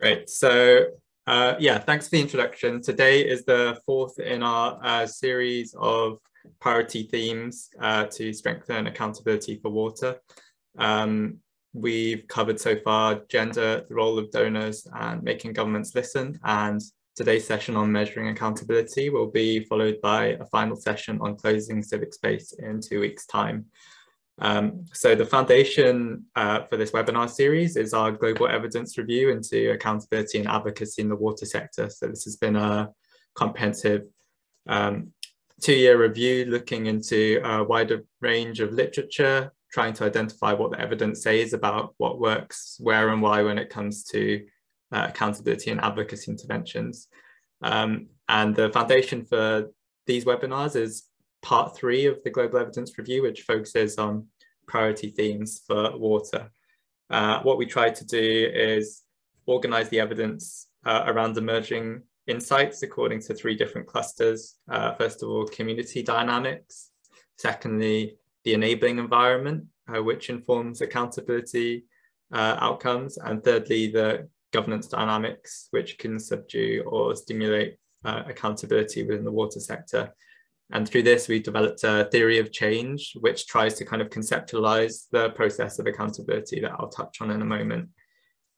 Great. So uh, yeah, thanks for the introduction. Today is the fourth in our uh, series of priority themes uh, to strengthen accountability for water. Um, we've covered so far gender, the role of donors and making governments listen. And today's session on measuring accountability will be followed by a final session on closing civic space in two weeks time. Um, so the foundation uh, for this webinar series is our global evidence review into accountability and advocacy in the water sector. So this has been a comprehensive um, two-year review looking into a wider range of literature, trying to identify what the evidence says about what works, where and why when it comes to uh, accountability and advocacy interventions. Um, and the foundation for these webinars is part three of the Global Evidence Review, which focuses on priority themes for water. Uh, what we try to do is organize the evidence uh, around emerging insights according to three different clusters. Uh, first of all, community dynamics. Secondly, the enabling environment, uh, which informs accountability uh, outcomes. And thirdly, the governance dynamics, which can subdue or stimulate uh, accountability within the water sector. And through this, we developed a theory of change, which tries to kind of conceptualize the process of accountability that I'll touch on in a moment.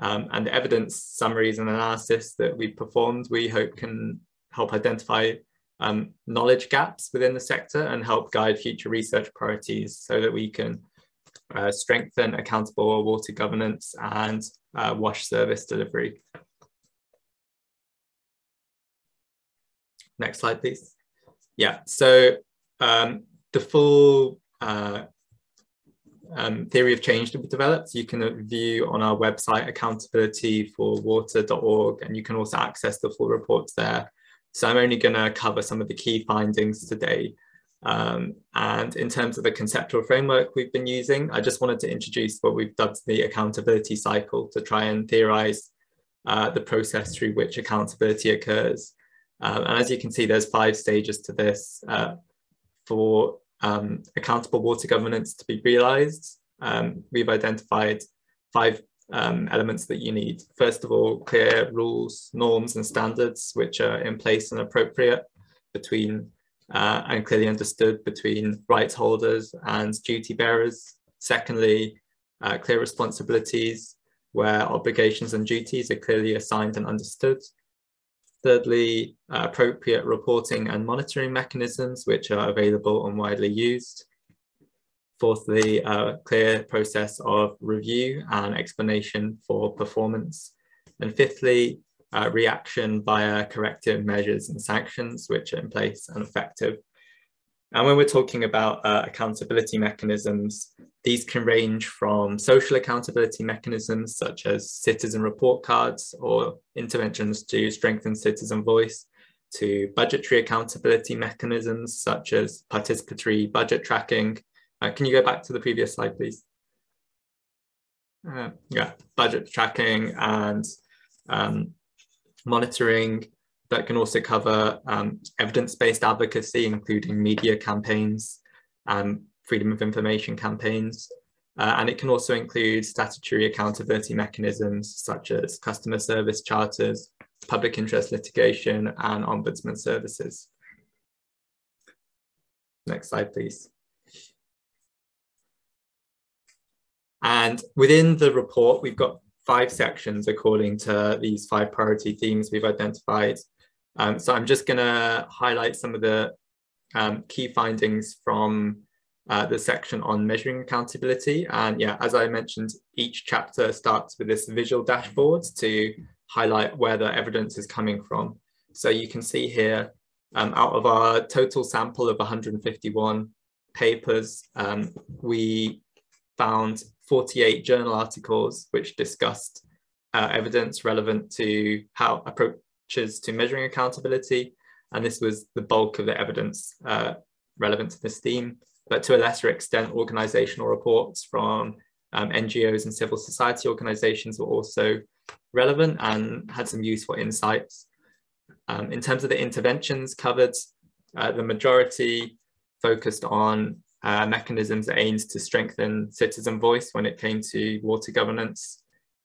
Um, and the evidence summaries and analysis that we performed, we hope can help identify um, knowledge gaps within the sector and help guide future research priorities so that we can uh, strengthen accountable water governance and uh, WASH service delivery. Next slide, please. Yeah, so um, the full uh, um, theory of change that we developed, you can view on our website accountabilityforwater.org and you can also access the full reports there. So I'm only going to cover some of the key findings today. Um, and in terms of the conceptual framework we've been using, I just wanted to introduce what we've dubbed the accountability cycle to try and theorize uh, the process through which accountability occurs. Um, and as you can see, there's five stages to this. Uh, for um, accountable water governance to be realized, um, we've identified five um, elements that you need. First of all, clear rules, norms and standards which are in place and appropriate between uh, and clearly understood between rights holders and duty bearers. Secondly, uh, clear responsibilities where obligations and duties are clearly assigned and understood. Thirdly, appropriate reporting and monitoring mechanisms, which are available and widely used. Fourthly, a clear process of review and explanation for performance. And fifthly, reaction via corrective measures and sanctions, which are in place and effective. And when we're talking about uh, accountability mechanisms, these can range from social accountability mechanisms such as citizen report cards or interventions to strengthen citizen voice to budgetary accountability mechanisms such as participatory budget tracking. Uh, can you go back to the previous slide, please? Uh, yeah, budget tracking and um, monitoring that can also cover um, evidence-based advocacy, including media campaigns, um, freedom of information campaigns, uh, and it can also include statutory accountability mechanisms such as customer service charters, public interest litigation, and ombudsman services. Next slide, please. And within the report, we've got five sections according to these five priority themes we've identified um, so I'm just going to highlight some of the um, key findings from uh, the section on measuring accountability. And yeah, as I mentioned, each chapter starts with this visual dashboard to highlight where the evidence is coming from. So you can see here, um, out of our total sample of 151 papers, um, we found 48 journal articles which discussed uh, evidence relevant to how appro approaches to measuring accountability. And this was the bulk of the evidence uh, relevant to this theme, but to a lesser extent, organizational reports from um, NGOs and civil society organizations were also relevant and had some useful insights. Um, in terms of the interventions covered, uh, the majority focused on uh, mechanisms aimed to strengthen citizen voice when it came to water governance.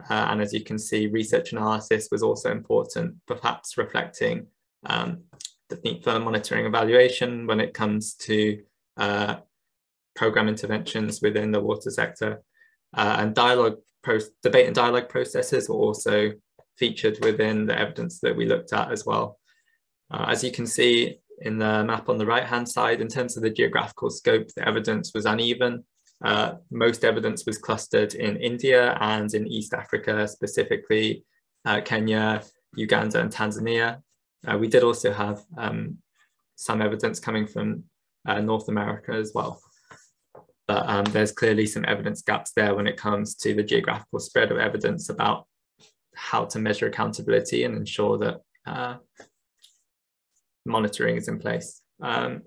Uh, and as you can see, research analysis was also important, perhaps reflecting um, the need for monitoring evaluation when it comes to uh, program interventions within the water sector. Uh, and dialogue, debate and dialogue processes were also featured within the evidence that we looked at as well. Uh, as you can see in the map on the right hand side, in terms of the geographical scope, the evidence was uneven. Uh, most evidence was clustered in India and in East Africa, specifically uh, Kenya, Uganda and Tanzania. Uh, we did also have um, some evidence coming from uh, North America as well. But um, there's clearly some evidence gaps there when it comes to the geographical spread of evidence about how to measure accountability and ensure that uh, monitoring is in place. Um,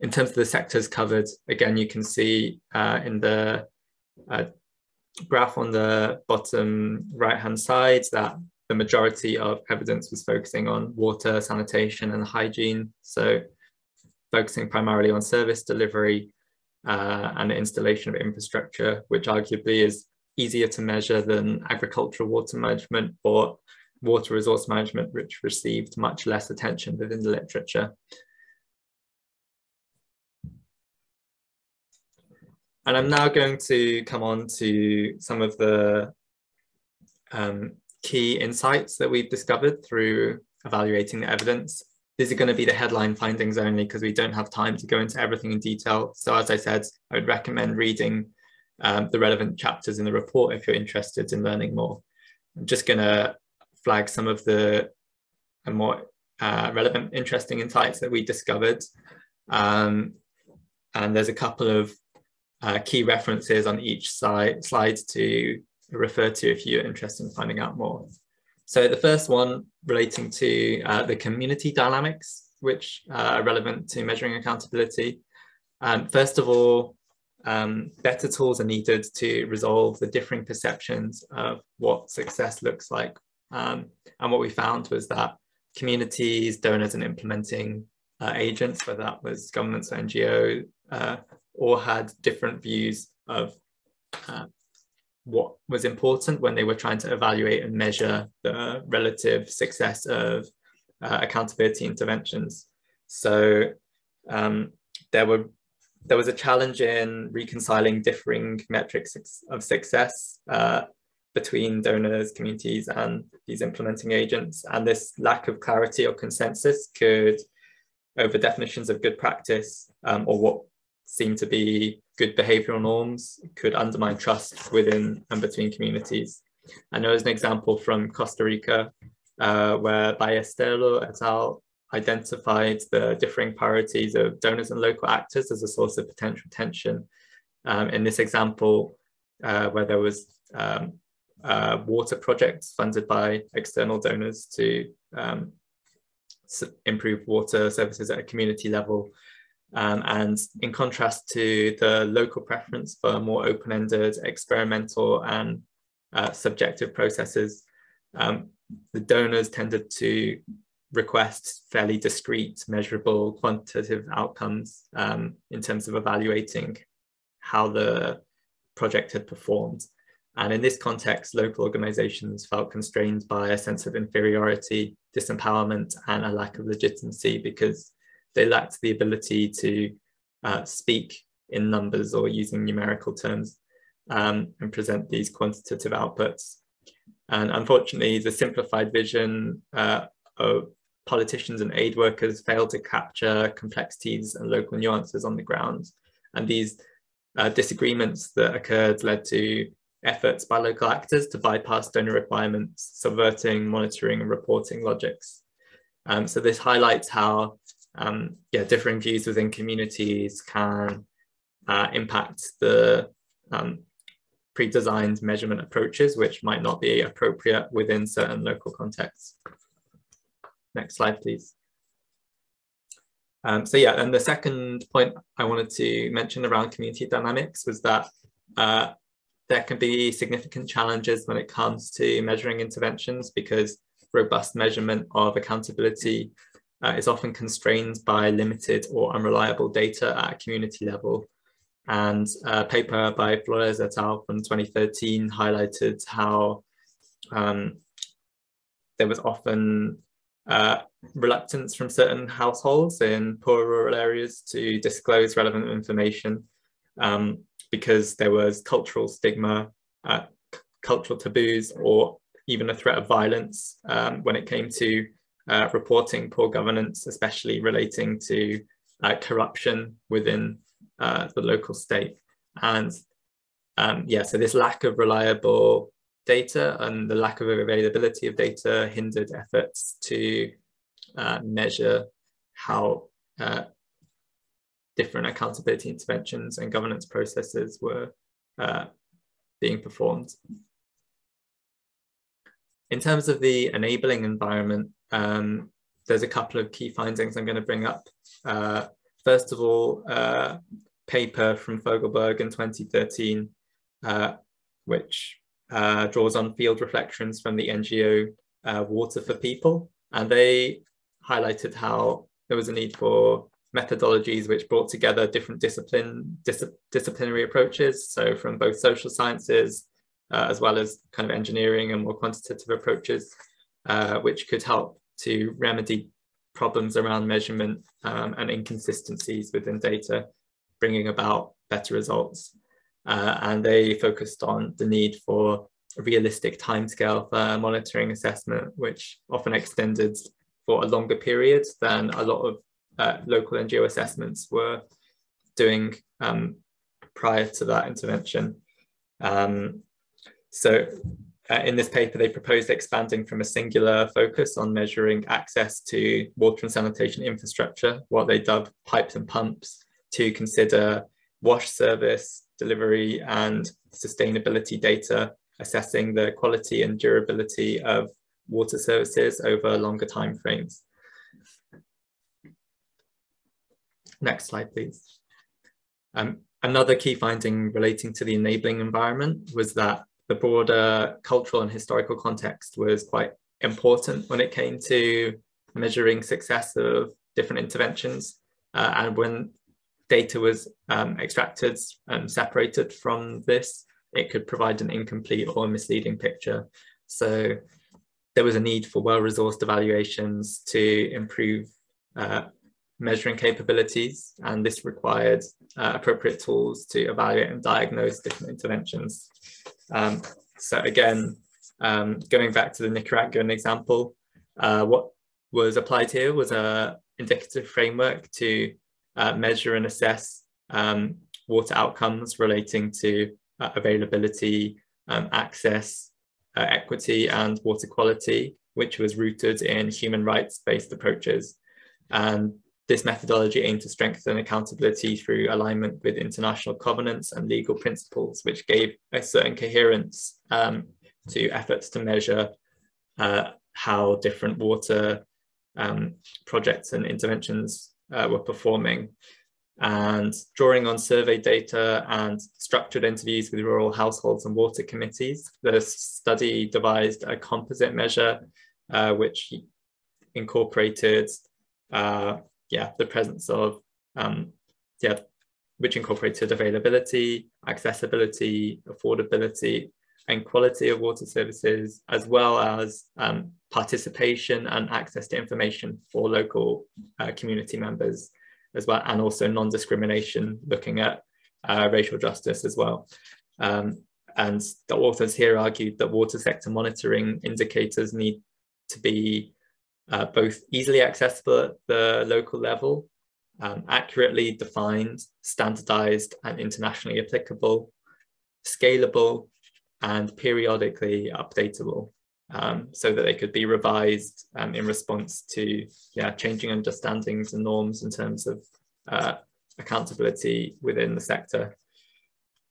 in terms of the sectors covered, again, you can see uh, in the uh, graph on the bottom right-hand side that the majority of evidence was focusing on water, sanitation and hygiene. So focusing primarily on service delivery uh, and the installation of infrastructure, which arguably is easier to measure than agricultural water management or water resource management, which received much less attention within the literature. And I'm now going to come on to some of the um, key insights that we've discovered through evaluating the evidence. These are going to be the headline findings only because we don't have time to go into everything in detail. So as I said, I would recommend reading um, the relevant chapters in the report if you're interested in learning more. I'm just going to flag some of the more uh, relevant, interesting insights that we discovered. Um, and there's a couple of uh, key references on each side, slide to refer to if you're interested in finding out more. So the first one relating to uh, the community dynamics, which are relevant to measuring accountability. Um, first of all, um, better tools are needed to resolve the differing perceptions of what success looks like. Um, and what we found was that communities, donors, and implementing uh, agents, whether that was governments or NGO, uh, all had different views of uh, what was important when they were trying to evaluate and measure the relative success of uh, accountability interventions. So um, there were there was a challenge in reconciling differing metrics of success uh, between donors, communities, and these implementing agents. And this lack of clarity or consensus could, over definitions of good practice um, or what seem to be good behavioral norms, could undermine trust within and between communities. I know as an example from Costa Rica, uh, where Ballesteros et al identified the differing priorities of donors and local actors as a source of potential tension. Um, in this example, uh, where there was um, uh, water projects funded by external donors to um, improve water services at a community level. Um, and in contrast to the local preference for more open-ended, experimental and uh, subjective processes, um, the donors tended to request fairly discrete, measurable, quantitative outcomes um, in terms of evaluating how the project had performed. And in this context, local organizations felt constrained by a sense of inferiority, disempowerment, and a lack of legitimacy because they lacked the ability to uh, speak in numbers or using numerical terms um, and present these quantitative outputs. And unfortunately, the simplified vision uh, of politicians and aid workers failed to capture complexities and local nuances on the ground. And these uh, disagreements that occurred led to efforts by local actors to bypass donor requirements, subverting monitoring and reporting logics. Um, so this highlights how um, yeah, differing views within communities can uh, impact the um, pre-designed measurement approaches, which might not be appropriate within certain local contexts. Next slide, please. Um, so yeah, and the second point I wanted to mention around community dynamics was that uh, there can be significant challenges when it comes to measuring interventions because robust measurement of accountability uh, is often constrained by limited or unreliable data at a community level. And a paper by Flores et al. from 2013 highlighted how um, there was often uh, reluctance from certain households in poor rural areas to disclose relevant information um, because there was cultural stigma, uh, cultural taboos, or even a threat of violence um, when it came to uh, reporting poor governance, especially relating to uh, corruption within uh, the local state. And um, yeah, so this lack of reliable data and the lack of availability of data hindered efforts to uh, measure how uh, different accountability interventions and governance processes were uh, being performed. In terms of the enabling environment, um, there's a couple of key findings I'm going to bring up. Uh, first of all, uh, paper from Fogelberg in 2013, uh, which uh, draws on field reflections from the NGO uh, Water for People. And they highlighted how there was a need for methodologies which brought together different discipline, dis disciplinary approaches. So from both social sciences, uh, as well as kind of engineering and more quantitative approaches, which could help to remedy problems around measurement um, and inconsistencies within data, bringing about better results. Uh, and they focused on the need for a realistic timescale for monitoring assessment, which often extended for a longer period than a lot of uh, local NGO assessments were doing um, prior to that intervention. Um, so uh, in this paper, they proposed expanding from a singular focus on measuring access to water and sanitation infrastructure, what they dubbed pipes and pumps, to consider WASH service, delivery and sustainability data, assessing the quality and durability of water services over longer timeframes. Next slide, please. Um, another key finding relating to the enabling environment was that the broader cultural and historical context was quite important when it came to measuring success of different interventions. Uh, and when data was um, extracted and separated from this, it could provide an incomplete or misleading picture. So there was a need for well-resourced evaluations to improve uh, measuring capabilities, and this required uh, appropriate tools to evaluate and diagnose different interventions. Um, so again, um, going back to the Nicaraguan example, uh, what was applied here was a indicative framework to uh, measure and assess um, water outcomes relating to uh, availability, um, access, uh, equity, and water quality, which was rooted in human rights-based approaches. And this methodology aimed to strengthen accountability through alignment with international covenants and legal principles, which gave a certain coherence um, to efforts to measure uh, how different water um, projects and interventions uh, were performing. And drawing on survey data and structured interviews with rural households and water committees, the study devised a composite measure uh, which incorporated uh, yeah, the presence of um, yeah, which incorporated availability, accessibility, affordability, and quality of water services, as well as um, participation and access to information for local uh, community members as well, and also non-discrimination, looking at uh, racial justice as well. Um, and the authors here argued that water sector monitoring indicators need to be uh, both easily accessible at the local level, um, accurately defined, standardized and internationally applicable, scalable, and periodically updatable um, so that they could be revised um, in response to yeah, changing understandings and norms in terms of uh, accountability within the sector.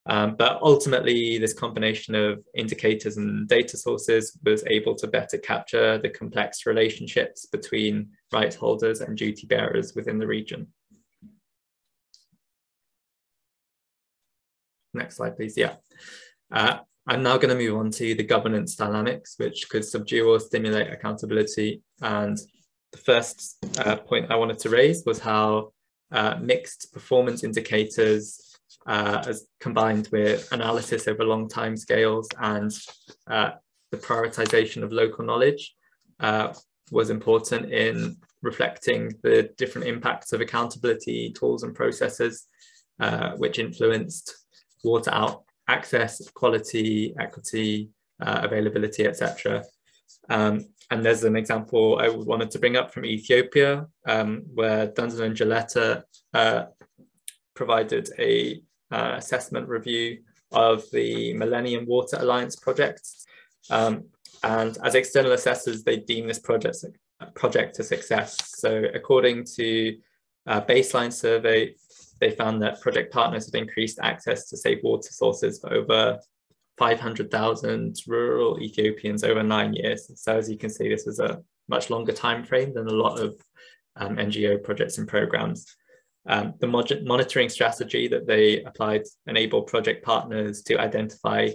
Um, but ultimately, this combination of indicators and data sources was able to better capture the complex relationships between rights holders and duty bearers within the region. Next slide, please. Yeah. Uh, I'm now going to move on to the governance dynamics, which could subdue or stimulate accountability. And the first uh, point I wanted to raise was how uh, mixed performance indicators uh, as combined with analysis over long time scales and uh, the prioritization of local knowledge uh, was important in reflecting the different impacts of accountability tools and processes, uh, which influenced water out access, quality, equity, uh, availability, etc. Um, and there's an example I wanted to bring up from Ethiopia, um, where Dundon and Gilletta uh, provided a uh, assessment review of the Millennium Water Alliance project. Um, and as external assessors, they deem this project, project a success. So according to a baseline survey, they found that project partners have increased access to safe water sources for over 500,000 rural Ethiopians over nine years. So as you can see, this was a much longer time frame than a lot of um, NGO projects and programs. Um, the monitoring strategy that they applied enabled project partners to identify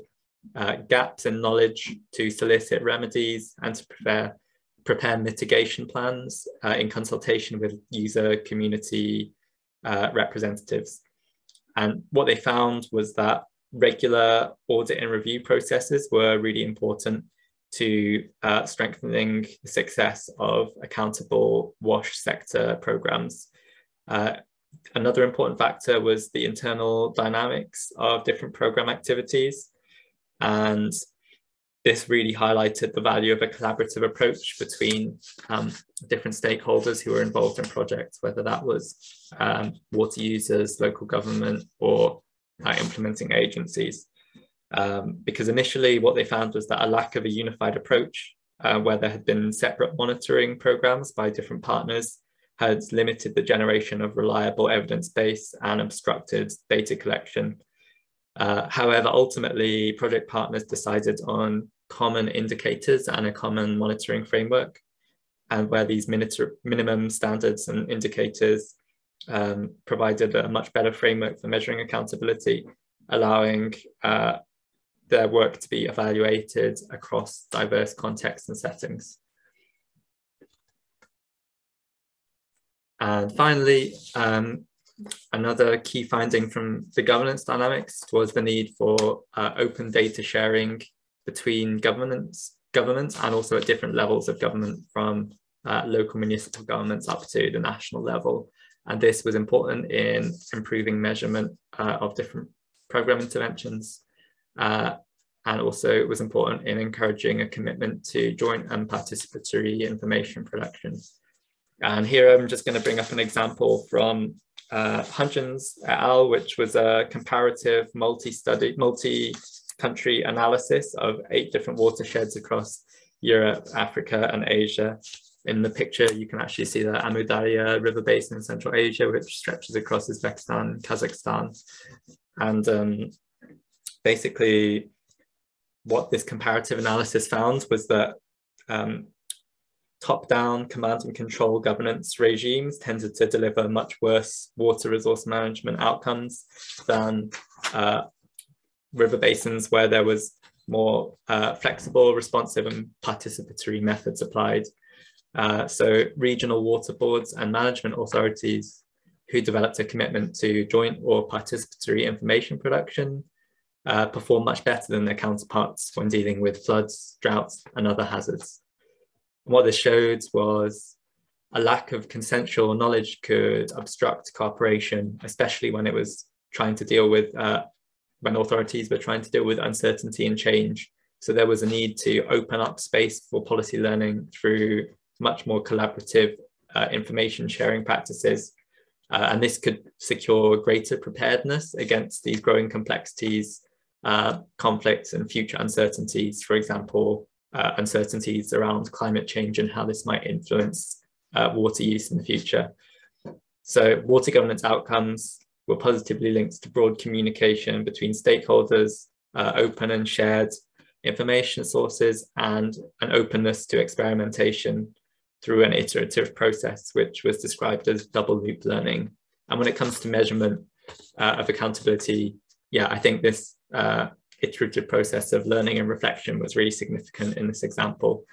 uh, gaps in knowledge to solicit remedies and to prepare, prepare mitigation plans uh, in consultation with user community uh, representatives. And what they found was that regular audit and review processes were really important to uh, strengthening the success of accountable WASH sector programs. Uh, another important factor was the internal dynamics of different program activities. And this really highlighted the value of a collaborative approach between um, different stakeholders who were involved in projects, whether that was um, water users, local government, or uh, implementing agencies. Um, because initially what they found was that a lack of a unified approach uh, where there had been separate monitoring programs by different partners had limited the generation of reliable evidence base and obstructed data collection. Uh, however, ultimately, project partners decided on common indicators and a common monitoring framework, and where these minimum standards and indicators um, provided a much better framework for measuring accountability, allowing uh, their work to be evaluated across diverse contexts and settings. And finally, um, another key finding from the governance dynamics was the need for uh, open data sharing between governments, governments and also at different levels of government from uh, local municipal governments up to the national level. And this was important in improving measurement uh, of different program interventions. Uh, and also it was important in encouraging a commitment to joint and participatory information production. And here I'm just going to bring up an example from uh, Huntjens et al., which was a comparative multi-study, multi-country analysis of eight different watersheds across Europe, Africa, and Asia in the picture, you can actually see the Amu Darya River Basin in Central Asia, which stretches across Uzbekistan, Kazakhstan. And um, basically, what this comparative analysis found was that um, top-down command and control governance regimes tended to deliver much worse water resource management outcomes than uh, river basins where there was more uh, flexible, responsive and participatory methods applied. Uh, so regional water boards and management authorities who developed a commitment to joint or participatory information production uh, perform much better than their counterparts when dealing with floods, droughts, and other hazards. What this showed was a lack of consensual knowledge could obstruct cooperation, especially when it was trying to deal with, uh, when authorities were trying to deal with uncertainty and change. So there was a need to open up space for policy learning through much more collaborative uh, information sharing practices. Uh, and this could secure greater preparedness against these growing complexities, uh, conflicts and future uncertainties, for example, uh, uncertainties around climate change and how this might influence uh, water use in the future. So water governance outcomes were positively linked to broad communication between stakeholders, uh, open and shared information sources, and an openness to experimentation through an iterative process, which was described as double loop learning. And when it comes to measurement uh, of accountability, yeah, I think this uh, iterative process of learning and reflection was really significant in this example.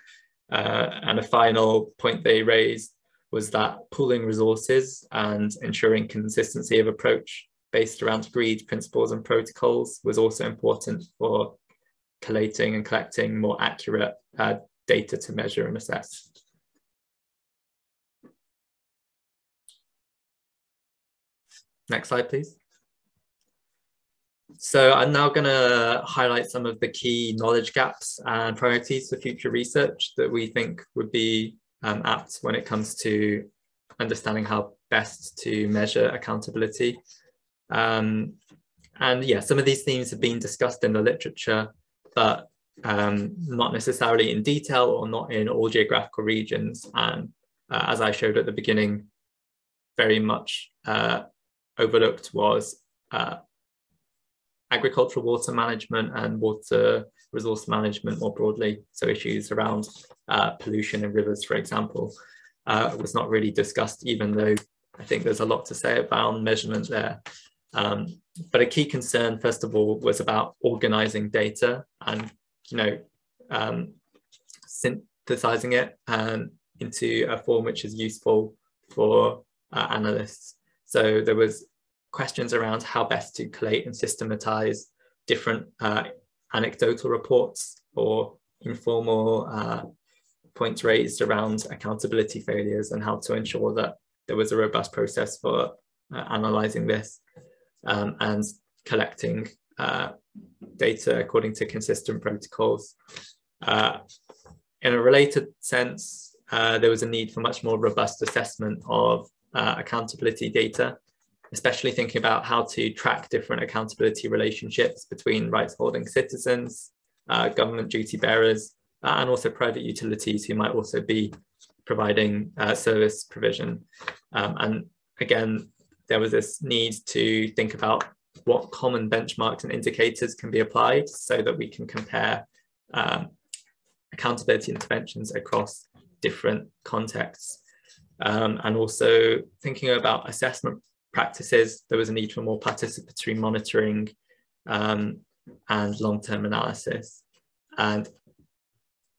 Uh, and a final point they raised was that pooling resources and ensuring consistency of approach based around agreed principles and protocols was also important for collating and collecting more accurate uh, data to measure and assess. Next slide, please. So I'm now going to highlight some of the key knowledge gaps and priorities for future research that we think would be um, apt when it comes to understanding how best to measure accountability. Um, and yeah, some of these themes have been discussed in the literature, but um, not necessarily in detail or not in all geographical regions. And uh, as I showed at the beginning, very much uh, overlooked was uh, agricultural water management and water resource management more broadly. So issues around uh, pollution in rivers, for example, uh, was not really discussed, even though I think there's a lot to say about measurement there. Um, but a key concern, first of all, was about organizing data and, you know, um, synthesizing it um, into a form which is useful for uh, analysts. So there was questions around how best to collate and systematize different uh, anecdotal reports or informal uh, points raised around accountability failures and how to ensure that there was a robust process for uh, analyzing this um, and collecting uh, data according to consistent protocols. Uh, in a related sense, uh, there was a need for much more robust assessment of accountability data especially thinking about how to track different accountability relationships between rights holding citizens, uh, government duty bearers, uh, and also private utilities who might also be providing uh, service provision. Um, and again, there was this need to think about what common benchmarks and indicators can be applied so that we can compare um, accountability interventions across different contexts. Um, and also thinking about assessment practices, there was a need for more participatory monitoring um, and long-term analysis. And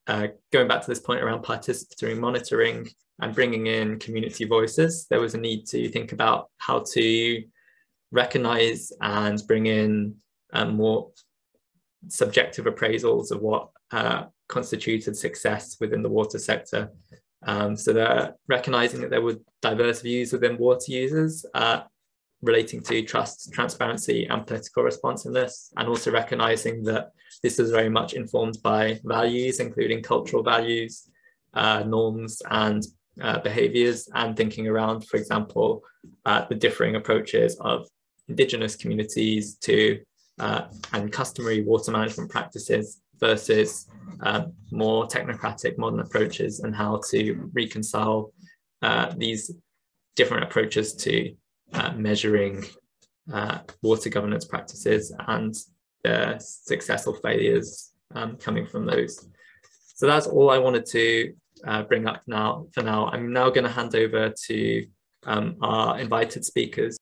uh, going back to this point around participatory monitoring and bringing in community voices, there was a need to think about how to recognize and bring in um, more subjective appraisals of what uh, constituted success within the water sector um, so they're recognizing that there were diverse views within water users uh, relating to trust, transparency, and political responsiveness, and also recognizing that this is very much informed by values, including cultural values, uh, norms, and uh, behaviors, and thinking around, for example, uh, the differing approaches of indigenous communities to uh, and customary water management practices versus uh, more technocratic modern approaches and how to reconcile uh, these different approaches to uh, measuring uh, water governance practices and the success or failures um, coming from those. So that's all I wanted to uh, bring up now for now. I'm now going to hand over to um, our invited speakers.